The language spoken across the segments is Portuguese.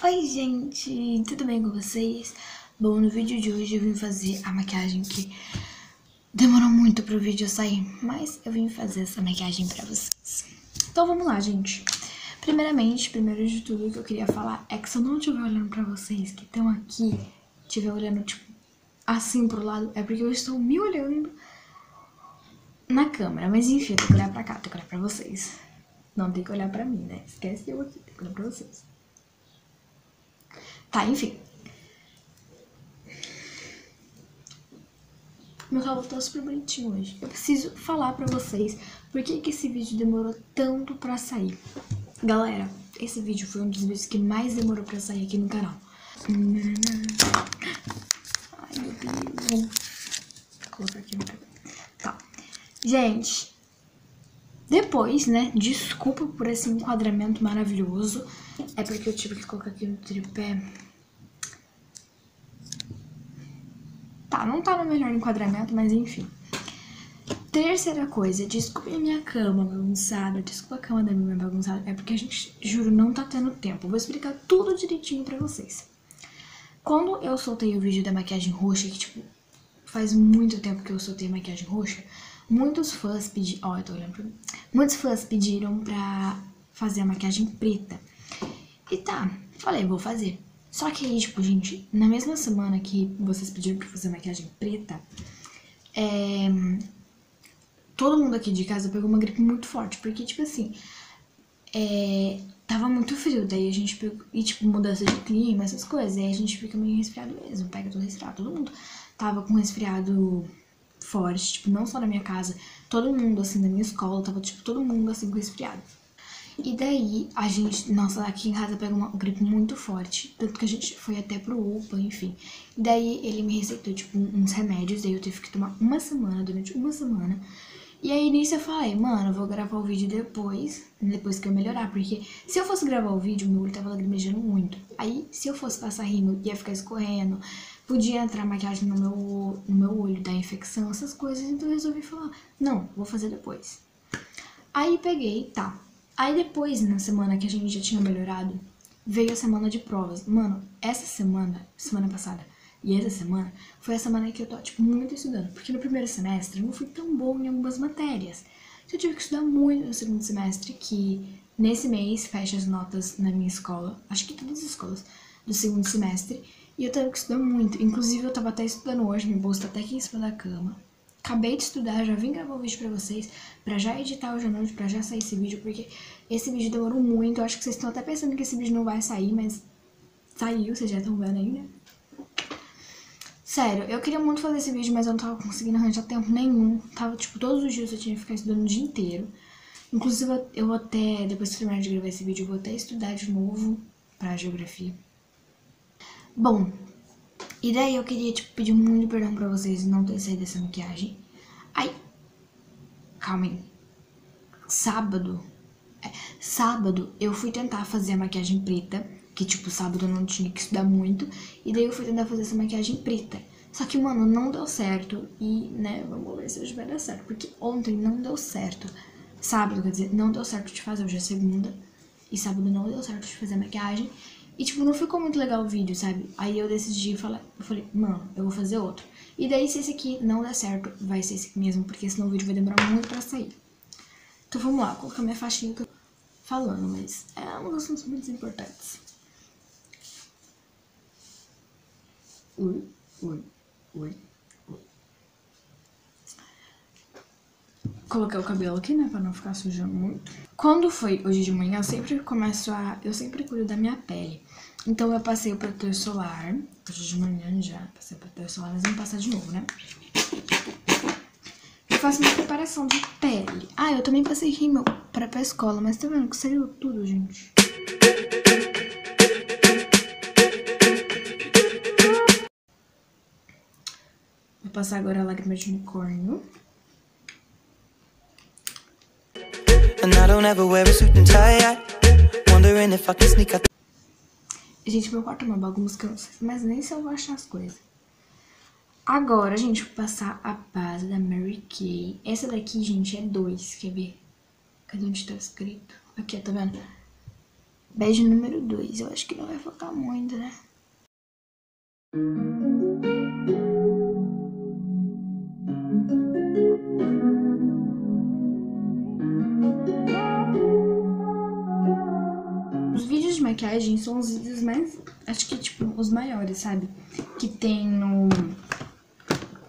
Oi gente, tudo bem com vocês? Bom, no vídeo de hoje eu vim fazer a maquiagem que demorou muito pro vídeo sair, mas eu vim fazer essa maquiagem pra vocês. Então vamos lá, gente. Primeiramente, primeiro de tudo que eu queria falar é que se eu não estiver olhando pra vocês que estão aqui, estiver olhando tipo assim pro lado, é porque eu estou me olhando na câmera. Mas enfim, eu tenho que olhar pra cá, tenho que olhar pra vocês. Não tem que olhar pra mim, né? Esquece eu aqui, tem que olhar pra vocês. Tá, enfim. Meu cabelo tá super bonitinho hoje. Eu preciso falar pra vocês por que, que esse vídeo demorou tanto pra sair. Galera, esse vídeo foi um dos vídeos que mais demorou pra sair aqui no canal. Ai, meu Deus. Vou colocar aqui no Tá. Gente, depois, né, desculpa por esse enquadramento maravilhoso. É porque eu tive que colocar aqui no tripé. Tá, não tá no melhor enquadramento, mas enfim. Terceira coisa, desculpe a minha cama bagunçada, desculpa a cama da minha bagunçada, é porque a gente, juro, não tá tendo tempo. Vou explicar tudo direitinho pra vocês. Quando eu soltei o vídeo da maquiagem roxa, que tipo, faz muito tempo que eu soltei maquiagem roxa, muitos fãs pediram, oh, eu tô olhando pra mim. Muitos fãs pediram pra fazer a maquiagem preta. E tá, falei, vou fazer. Só que aí, tipo, gente, na mesma semana que vocês pediram pra fazer maquiagem preta, é... todo mundo aqui de casa pegou uma gripe muito forte, porque, tipo assim, é... tava muito frio, daí a gente pegou, e, tipo, mudança de clima, essas coisas, aí a gente fica meio resfriado mesmo, pega todo resfriado, todo mundo tava com resfriado forte, tipo, não só na minha casa, todo mundo, assim, na minha escola, tava, tipo, todo mundo, assim, com resfriado. E daí, a gente, nossa, aqui em casa pega uma gripe muito forte, tanto que a gente foi até pro UPA, enfim. E daí, ele me receitou, tipo, uns remédios, daí eu tive que tomar uma semana, durante uma semana. E aí, nisso eu falei, mano, eu vou gravar o vídeo depois, depois que eu melhorar, porque se eu fosse gravar o vídeo, meu olho tava lagrimejando muito. Aí, se eu fosse passar rímel, ia ficar escorrendo, podia entrar maquiagem no meu, no meu olho, dar infecção, essas coisas, então eu resolvi falar, não, vou fazer depois. Aí peguei, tá, Aí depois, na semana que a gente já tinha melhorado, veio a semana de provas. Mano, essa semana, semana passada, e essa semana, foi a semana que eu tô, tipo, muito estudando. Porque no primeiro semestre eu não fui tão bom em algumas matérias. Então, eu tive que estudar muito no segundo semestre, que nesse mês fecha as notas na minha escola. Acho que todas as escolas do segundo semestre. E eu tenho que estudar muito. Inclusive, eu tava até estudando hoje, meu bolso tá até aqui em cima da cama. Acabei de estudar, já vim gravar o vídeo pra vocês, pra já editar à noite, pra já sair esse vídeo, porque esse vídeo demorou muito. Eu acho que vocês estão até pensando que esse vídeo não vai sair, mas saiu, vocês já estão vendo aí, né? Sério, eu queria muito fazer esse vídeo, mas eu não tava conseguindo arranjar tempo nenhum. Tava, tipo, todos os dias eu tinha que ficar estudando o dia inteiro. Inclusive, eu vou até, depois que terminar de gravar esse vídeo, eu vou até estudar de novo pra geografia. Bom, e daí eu queria, tipo, pedir muito perdão pra vocês não ter saído dessa maquiagem. Ai, calmem. Sábado, é, sábado eu fui tentar fazer a maquiagem preta, que tipo, sábado eu não tinha que estudar muito, e daí eu fui tentar fazer essa maquiagem preta. Só que, mano, não deu certo e, né, vamos ver se hoje vai dar certo, porque ontem não deu certo. Sábado, quer dizer, não deu certo de fazer, hoje é segunda, e sábado não deu certo de fazer a maquiagem. E, tipo, não ficou muito legal o vídeo, sabe? Aí eu decidi falar, eu falei, mano, eu vou fazer outro. E daí, se esse aqui não der certo, vai ser esse mesmo, porque senão o vídeo vai demorar muito pra sair. Então vamos lá, colocar minha faixinha que eu tô falando, mas é um dos assuntos muito importantes. Ui, ui, ui. Coloquei o cabelo aqui, né, pra não ficar sujando muito. Quando foi hoje de manhã, eu sempre começo a... Eu sempre cuido da minha pele. Então eu passei o protetor solar, hoje de manhã já passei o protetor solar, mas vamos passar de novo, né? Eu faço minha preparação de pele. Ah, eu também passei rímel pra, pra escola, mas tá vendo que saiu tudo, gente. Vou passar agora a lágrima de unicórnio. Gente, meu quarto é uma bagunça mas nem se eu vou achar as coisas. Agora, gente, vai passar a base da Mary Kay. Essa daqui, gente, é dois, quer ver? Cadê onde tá escrito? Aqui, tá vendo? Bege número 2. Eu acho que não vai focar muito, né? Maquiagem são os vídeos mais, acho que tipo, os maiores, sabe? Que tem no,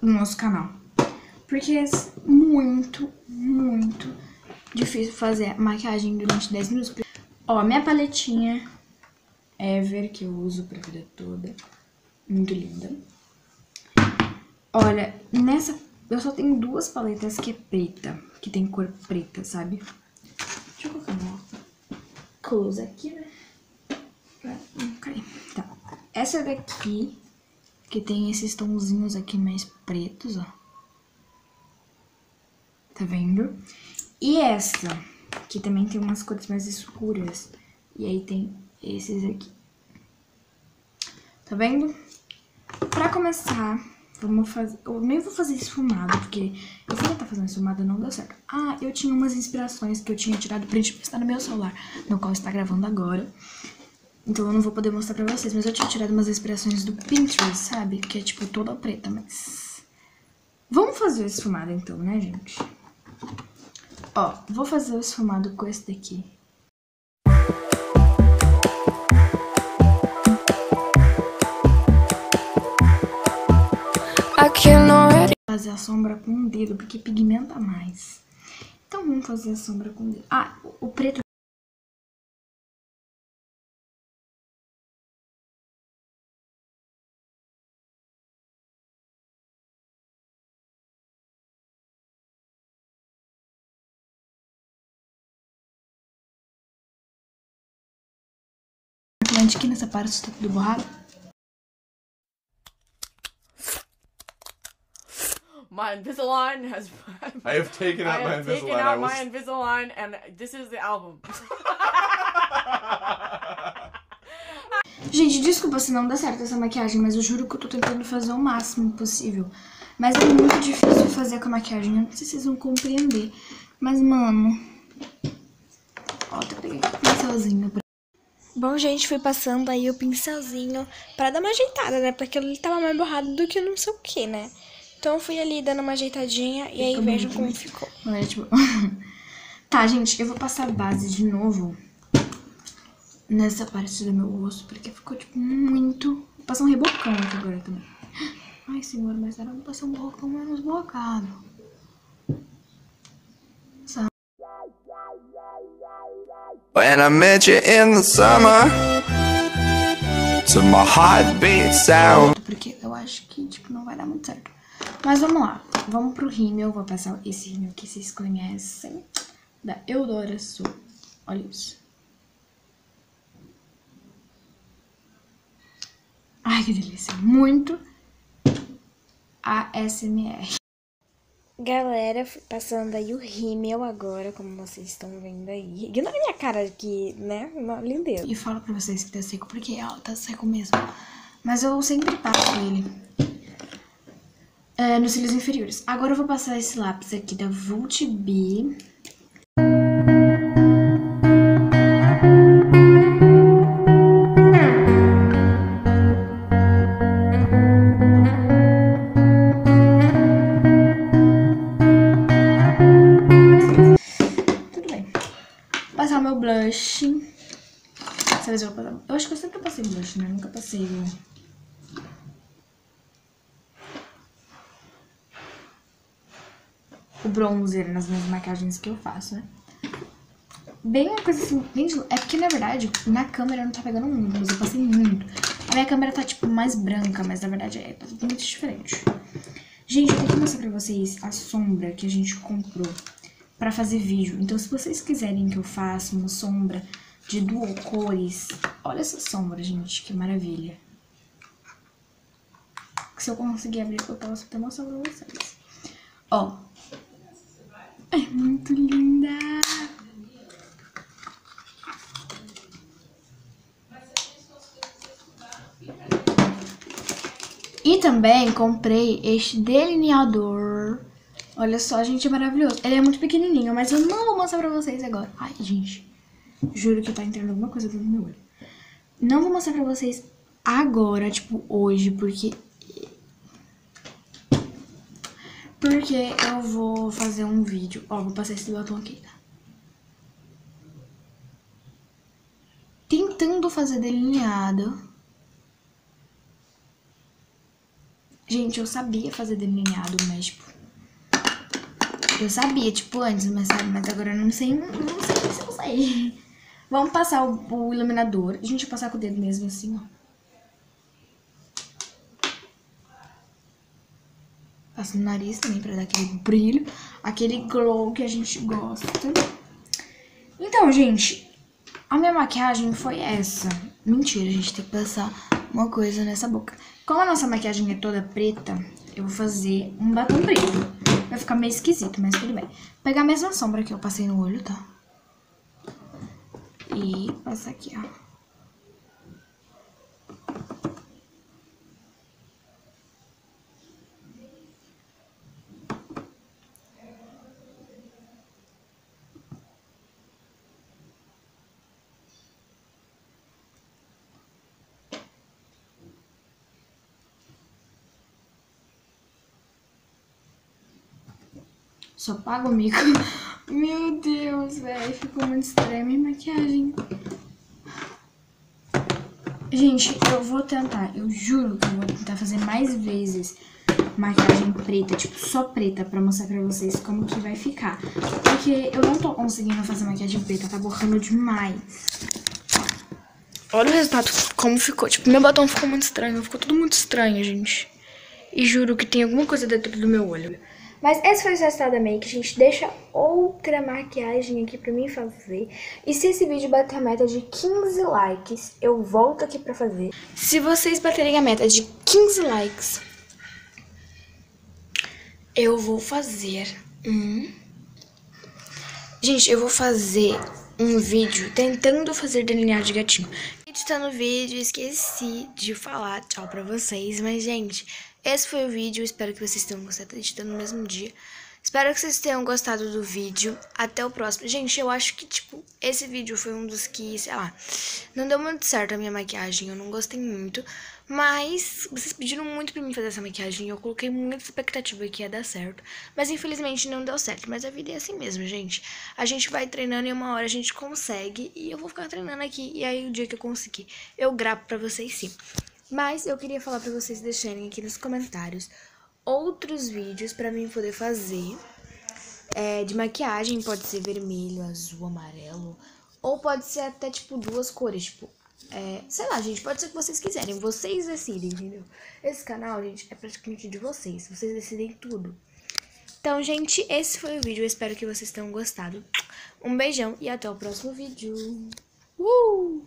no nosso canal. Porque é muito, muito difícil fazer maquiagem durante 10 minutos. Ó, minha paletinha Ever, que eu uso pra vida toda. Muito linda. Olha, nessa... Eu só tenho duas paletas que é preta. Que tem cor preta, sabe? Deixa eu colocar uma close aqui, né? Tá. Essa daqui, que tem esses tonzinhos aqui mais pretos, ó. Tá vendo? E essa, que também tem umas cores mais escuras. E aí tem esses aqui. Tá vendo? Pra começar, vamos fazer... Eu nem vou fazer esfumado, porque eu fui tentar fazer esfumado e não deu certo. Ah, eu tinha umas inspirações que eu tinha tirado print estar no meu celular, no qual está gravando agora. Então eu não vou poder mostrar pra vocês, mas eu tinha tirado umas inspirações do Pinterest, sabe? Que é tipo toda preta, mas... Vamos fazer o esfumado então, né, gente? Ó, vou fazer o esfumado com esse daqui. Fazer a sombra com o dedo, porque pigmenta mais. Então vamos fazer a sombra com o dedo. Ah, o preto aqui nessa parte tá tudo borrado. My Invisalign has. I have taken out I my have taken Invisalign. I out my Invisalign, and this is the album. Gente, desculpa se não dá certo essa maquiagem, mas eu juro que eu tô tentando fazer o máximo possível. Mas é muito difícil fazer com a maquiagem, eu não sei se vocês vão compreender. Mas, mano... Ó, até peguei o pincelzinho pra... Bom, gente, fui passando aí o pincelzinho pra dar uma ajeitada, né? Porque ele tava mais borrado do que não sei o que, né? Então eu fui ali dando uma ajeitadinha e aí vejam bonito, como ficou. É, tipo... tá, gente, eu vou passar a base de novo nessa parte do meu rosto, porque ficou, tipo, muito... Vou passar um rebocão aqui agora também. Ai, senhor, mas era pra passar um rebocão menos bocado. When I met you in the summer, to my heartbeat sound. Porque eu acho que, tipo, não vai dar muito certo. Mas vamos lá. Vamos pro rímel. Vou passar esse rímel que vocês conhecem. Da Eudora Sul. Olha isso. Ai, que delícia. Muito ASMR. Galera, passando aí o rímel agora, como vocês estão vendo aí. Ignora minha cara aqui, né? Uma lindeza. E falo pra vocês que tá seco, porque ó, tá seco mesmo. Mas eu sempre passo ele é, nos cílios inferiores. Agora eu vou passar esse lápis aqui da Vult B. o bronzer nas minhas maquiagens que eu faço, né? Bem uma coisa assim, bem de... É porque, na verdade, na câmera não tá pegando muito, mas eu passei muito. A minha câmera tá, tipo, mais branca, mas na verdade é muito diferente. Gente, eu tenho que mostrar pra vocês a sombra que a gente comprou pra fazer vídeo. Então, se vocês quiserem que eu faça uma sombra de dual cores... Olha essa sombra, gente, que maravilha. Se eu conseguir abrir, eu posso até mostrar pra vocês. Ó, é muito linda. E também comprei este delineador. Olha só, gente, é maravilhoso. Ele é muito pequenininho, mas eu não vou mostrar pra vocês agora. Ai, gente. Juro que tá entrando alguma coisa dentro do meu olho. Não vou mostrar pra vocês agora, tipo, hoje, porque... Porque eu vou fazer um vídeo. Ó, vou passar esse batom aqui, tá? Tentando fazer delineado. Gente, eu sabia fazer delineado, mas, tipo... Eu sabia, tipo, antes, mas sabe? Mas agora eu não sei, não sei se eu sei. Vamos passar o, o iluminador. A gente vai passar com o dedo mesmo, assim, ó. Passo no nariz também pra dar aquele brilho, aquele glow que a gente gosta. Então, gente, a minha maquiagem foi essa. Mentira, a gente tem que passar uma coisa nessa boca. Como a nossa maquiagem é toda preta, eu vou fazer um batom preto. Vai ficar meio esquisito, mas tudo bem. Vou pegar a mesma sombra que eu passei no olho, tá? E passar aqui, ó. Só pago o mico. Meu Deus, velho. Ficou muito estranha minha maquiagem. Gente, eu vou tentar. Eu juro que eu vou tentar fazer mais vezes maquiagem preta, tipo, só preta, pra mostrar pra vocês como que vai ficar. Porque eu não tô conseguindo fazer maquiagem preta, tá borrando demais. Olha o resultado, como ficou. Tipo, meu batom ficou muito estranho, ficou tudo muito estranho, gente. E juro que tem alguma coisa dentro do meu olho. Mas esse foi o resultado da make. A gente deixa outra maquiagem aqui pra mim fazer. E se esse vídeo bater a meta de 15 likes, eu volto aqui pra fazer. Se vocês baterem a meta de 15 likes, eu vou fazer um... Gente, eu vou fazer um vídeo tentando fazer delineado de gatinho. Editando o vídeo, esqueci de falar tchau pra vocês. Mas, gente, esse foi o vídeo. Espero que vocês tenham gostado. Editando no mesmo dia. Espero que vocês tenham gostado do vídeo. Até o próximo. Gente, eu acho que, tipo, esse vídeo foi um dos que, sei lá, não deu muito certo a minha maquiagem. Eu não gostei muito. Mas vocês pediram muito pra mim fazer essa maquiagem. Eu coloquei muita expectativa que ia dar certo. Mas infelizmente não deu certo. Mas a vida é assim mesmo, gente. A gente vai treinando e uma hora a gente consegue. E eu vou ficar treinando aqui. E aí o dia que eu conseguir, eu gravo pra vocês sim. Mas eu queria falar pra vocês deixarem aqui nos comentários outros vídeos pra mim poder fazer. É, de maquiagem, pode ser vermelho, azul, amarelo. Ou pode ser até, tipo, duas cores, tipo, é, sei lá, gente, pode ser o que vocês quiserem. Vocês decidem, entendeu? Esse canal, gente, é praticamente de vocês. Vocês decidem tudo. Então, gente, esse foi o vídeo. Eu espero que vocês tenham gostado. Um beijão e até o próximo vídeo. Uh!